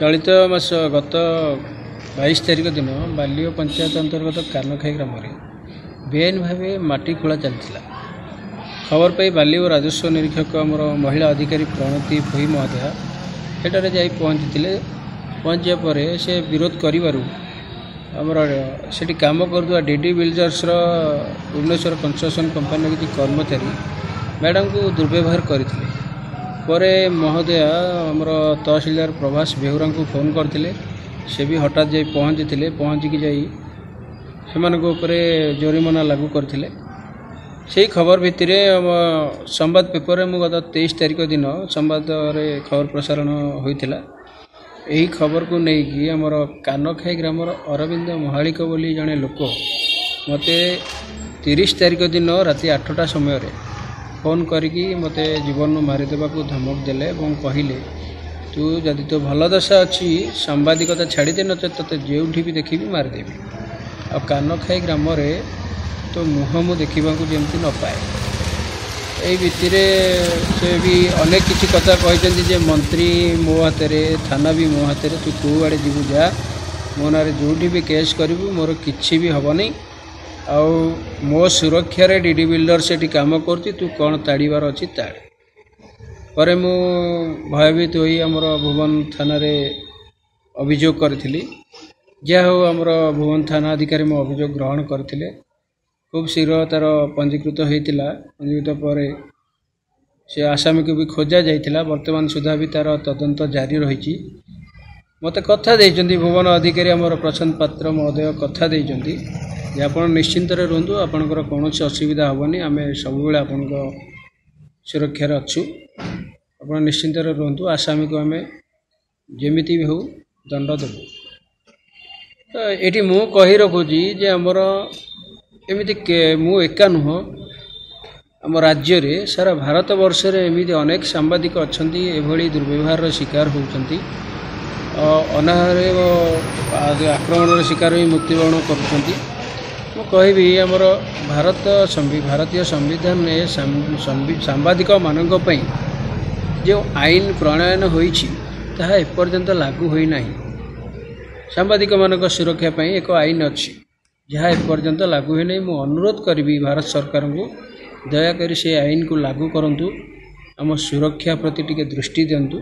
ଚଳିତ ମାସ ଗତ ବାଇଶ ତାରିଖ ଦିନ ବାଲିଓ ପଞ୍ଚାୟତ ଅନ୍ତର୍ଗତ କାନଖାଇ ଗ୍ରାମରେ ବେଆଇନ ଭାବେ ମାଟି ଖୋଳା ଚାଲିଥିଲା। ଖବର ପାଇ ବାଲିଓ ରାଜସ୍ୱ ନିରୀକ୍ଷକ ଆମର ମହିଳା ଅଧିକାରୀ ପ୍ରଣତି ଭୋଇ ମହୋଦୟା ସେଠାରେ ଯାଇ ପହଞ୍ଚିଥିଲେ। ପହଞ୍ଚିବା ପରେ ସେ ବିରୋଧ କରିବାରୁ ଆମର ସେଠି କାମ କରୁଥିବା ଡିଡି ବିଲ୍ଡର୍ସର ଭୁବନେଶ୍ୱର କନଷ୍ଟ୍ରକ୍ସନ୍ କମ୍ପାନୀର କିଛି କର୍ମଚାରୀ ମ୍ୟାଡ଼ାମକୁ ଦୁର୍ବ୍ୟବହାର କରିଥିଲେ। ପରେ ମହୋଦୟା ଆମର ତହସିଲଦାର ପ୍ରଭାସ ବେହୁରାଙ୍କୁ ଫୋନ୍ କରିଥିଲେ। ସେ ବି ହଠାତ୍ ଯାଇ ପହଞ୍ଚିଥିଲେ। ପହଞ୍ଚିକି ଯାଇ ସେମାନଙ୍କ ଉପରେ ଜୋରିମନା ଲାଗୁ କରିଥିଲେ। ସେଇ ଖବର ଭିତ୍ତିରେ ସମ୍ବାଦ ପେପରରେ ମୁଁ ଗତ ତେଇଶ ତାରିଖ ଦିନ ସମ୍ବାଦରେ ଖବର ପ୍ରସାରଣ ହୋଇଥିଲା। ଏହି ଖବରକୁ ନେଇକି ଆମର କାନଖାଇ ଗ୍ରାମର ଅରବିନ୍ଦ ମହାଳିକ ବୋଲି ଜଣେ ଲୋକ ମୋତେ ତିରିଶ ତାରିଖ ଦିନ ରାତି ଆଠଟା ସମୟରେ ଫୋନ୍ କରିକି ମୋତେ ଜୀବନରୁ ମାରିଦେବାକୁ ଧମକ ଦେଲେ ଏବଂ କହିଲେ ତୁ ଯଦି ତୋ ଭଲ ଦଶା ଅଛି ସାମ୍ବାଦିକତା ଛାଡ଼ିଦେ ନଚେତ୍ ତୋତେ ଯେଉଁଠି ବି ଦେଖିବି ମାରିଦେବି। ଆଉ କାନଖାଇ ଗ୍ରାମରେ ତୋ ମୁହଁ ମୁଁ ଦେଖିବାକୁ ଯେମିତି ନ ପାଏ ଏଇ ଭିତ୍ତିରେ ସେ ବି ଅନେକ କିଛି କଥା କହିଛନ୍ତି ଯେ ମନ୍ତ୍ରୀ ମୋ ହାତରେ ଥାନା ବି ମୋ ହାତରେ ତୁ କେଉଁଆଡ଼େ ଯିବୁ ଯା ମୋ ନାଁରେ ଯେଉଁଠି ବି କେସ୍ କରିବୁ ମୋର କିଛି ବି ହେବନି ଆଉ ମୋ ସୁରକ୍ଷାରେ ଡିଡି ବିଲ୍ଡର ସେଠି କାମ କରୁଛି ତୁ କ'ଣ ତାଡ଼ିବାର ଅଛି ତାଡ଼େ। ପରେ ମୁଁ ଭୟଭୀତ ହୋଇ ଆମର ଭୁବନ ଥାନାରେ ଅଭିଯୋଗ କରିଥିଲି। ଯାହା ହେଉ ଆମର ଭୁବନ ଥାନା ଅଧିକାରୀ ମୋ ଅଭିଯୋଗ ଗ୍ରହଣ କରିଥିଲେ। ଖୁବ୍ ଶୀଘ୍ର ତା'ର ପଞ୍ଜୀକୃତ ହୋଇଥିଲା। ପଞ୍ଜୀକୃତ ପରେ ସେ ଆସାମୀକୁ ବି ଖୋଜା ଯାଇଥିଲା। ବର୍ତ୍ତମାନ ସୁଦ୍ଧା ବି ତା'ର ତଦନ୍ତ ଜାରି ରହିଛି। ମୋତେ କଥା ଦେଇଛନ୍ତି। ଭୁବନ ଅଧିକାରୀ ଆମର ପ୍ରଶାନ୍ତ ପାତ୍ର ମହୋଦୟ କଥା ଦେଇଛନ୍ତି। ଯେ ଆପଣ ନିଶ୍ଚିନ୍ତରେ ରୁହନ୍ତୁ ଆପଣଙ୍କର କୌଣସି ଅସୁବିଧା ହେବନି ଆମେ ସବୁବେଳେ ଆପଣଙ୍କ ସୁରକ୍ଷାରେ ଅଛୁ। ଆପଣ ନିଶ୍ଚିନ୍ତରେ ରୁହନ୍ତୁ ଆସାମୀକୁ ଆମେ ଯେମିତି ବି ହେଉ ଦଣ୍ଡ ଦେବୁ। ତ ଏଠି ମୁଁ କହି ରଖୁଛି ଯେ ଆମର ଏମିତି ମୁଁ ଏକା ନୁହଁ ଆମ ରାଜ୍ୟରେ ସାରା ଭାରତ ବର୍ଷରେ ଏମିତି ଅନେକ ସାମ୍ବାଦିକ ଅଛନ୍ତି ଏଭଳି ଦୁର୍ବ୍ୟବହାରର ଶିକାର ହେଉଛନ୍ତି। ଅନାହାରେ ଆକ୍ରମଣର ଶିକାର ହୋଇ ମୃତ୍ୟୁବରଣ କରୁଛନ୍ତି। ମୁଁ କହିବି ଆମର ଭାରତ ଭାରତୀୟ ସମ୍ବିଧାନରେ ସାମ୍ବାଦିକମାନଙ୍କ ପାଇଁ ଯେଉଁ ଆଇନ ପ୍ରଣୟନ ହୋଇଛି ତାହା ଏପର୍ଯ୍ୟନ୍ତ ଲାଗୁ ହୋଇନାହିଁ। ସାମ୍ବାଦିକମାନଙ୍କ ସୁରକ୍ଷା ପାଇଁ ଏକ ଆଇନ ଅଛି ଯାହା ଏପର୍ଯ୍ୟନ୍ତ ଲାଗୁ ହୋଇନାହିଁ। ମୁଁ ଅନୁରୋଧ କରିବି ଭାରତ ସରକାରଙ୍କୁ ଦୟାକରି ସେ ଆଇନକୁ ଲାଗୁ କରନ୍ତୁ। ଆମ ସୁରକ୍ଷା ପ୍ରତି ଟିକେ ଦୃଷ୍ଟି ଦିଅନ୍ତୁ।